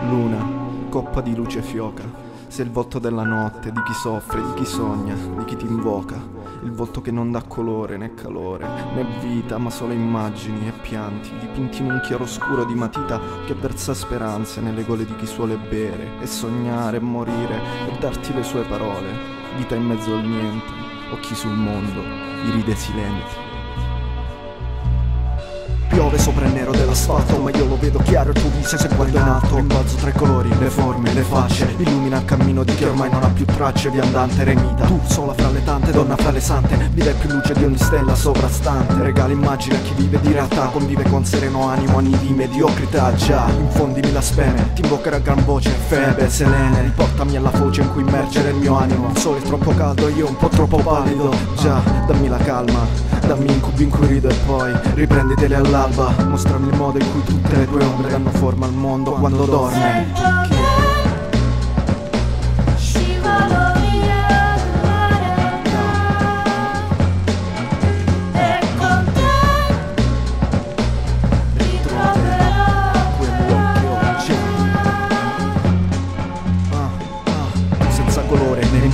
Luna, coppa di luce fioca, sei il volto della notte, di chi soffre, di chi sogna, di chi ti invoca, il volto che non dà colore né calore, né vita, ma solo immagini e pianti, dipinti in un chiaroscuro di matita che versa speranze nelle gole di chi suole bere, e sognare, e morire, e darti le sue parole, vita in mezzo al niente, occhi sul mondo, iride silenti. Piove sopra il nero dell'asfalto Ma io lo vedo chiaro il tuo viso se guardo in alto Rimbalzo tra i colori, le forme, le facce Illumina il cammino di chi ormai non ha più tracce Viandante remita. Tu sola fra le tante, donna fra le sante Vive più luce di ogni stella sovrastante. Regala immagine a chi vive di realtà Convive con sereno animo, anni di mediocrità Già, infondimi la speme Ti invocherà a gran voce, Febe, Selene. Riportami alla foce in cui immergere il mio animo. Il sole è troppo caldo, io un po' troppo pallido. Già, dammi la calma Dammi incubi in cui rido e poi riprenditeli all'alba. Mostrami il modo in cui tutte le tue ombre danno forma al mondo quando dormi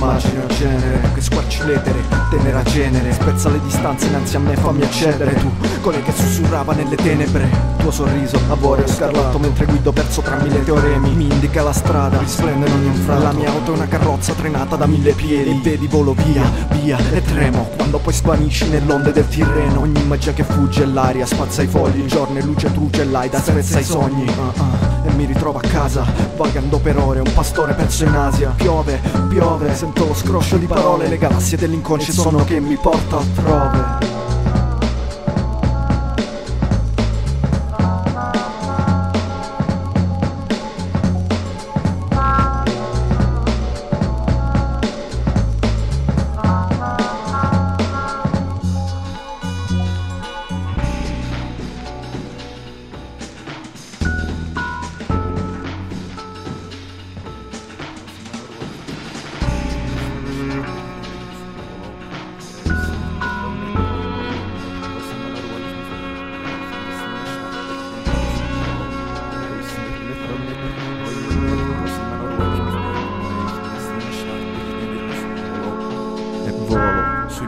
immagine o genere Che squarci l'etere, tenera genere Spezza le distanze innanzi a me, fammi accedere. Tu, colei che sussurrava nelle tenebre Tuo sorriso, avorio scarlatto mentre guido per sopra mille teoremi. Mi indica la strada, risplende in ogni infranto La mia auto è una carrozza trainata da mille piedi. E vedi volo via, via e tremo. Quando poi svanisci nell'onde del Tirreno Ogni magia che fugge l'aria, spazza i fogli. Il giorno è luce truce, l'aida spezza i sogni. Ah, ah e mi ritrovo a casa Vagando per ore, un pastore perso in Asia. Piove, piove, sento lo scroscio di parole Le galassie dell'inconscio sono che mi porta altrove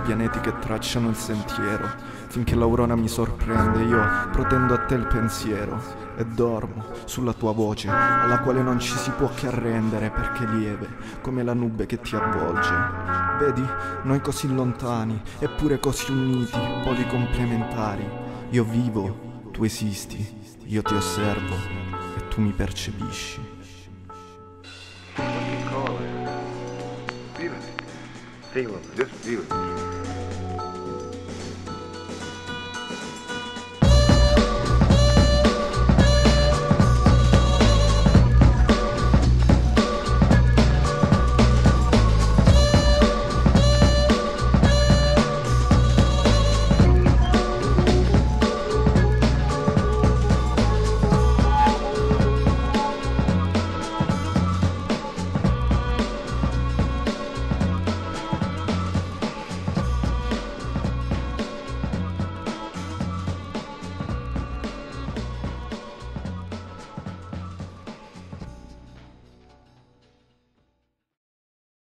pianeti che tracciano il sentiero finché l'aurora mi sorprende io protendo a te il pensiero e dormo sulla tua voce alla quale non ci si può che arrendere perché lieve come la nube che ti avvolge vedi noi così lontani eppure così uniti poli complementari io vivo tu esisti io ti osservo e tu mi percepisci? Feeling. Just feeling it.